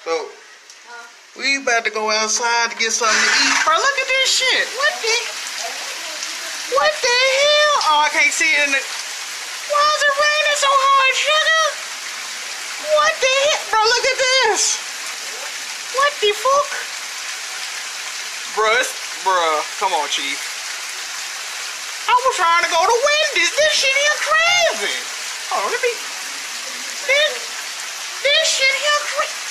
So, we about to go outside to get something to eat. Bro, look at this shit. What the? What the hell? Oh, I can't see it in the. Why is it raining so hard, sugar? What the hell? Bro, look at this. What the fuck? Bruh, bruh, come on, Chief. I was trying to go to Wendy's. This shit here crazy. Oh, let me. This, this shit here crazy.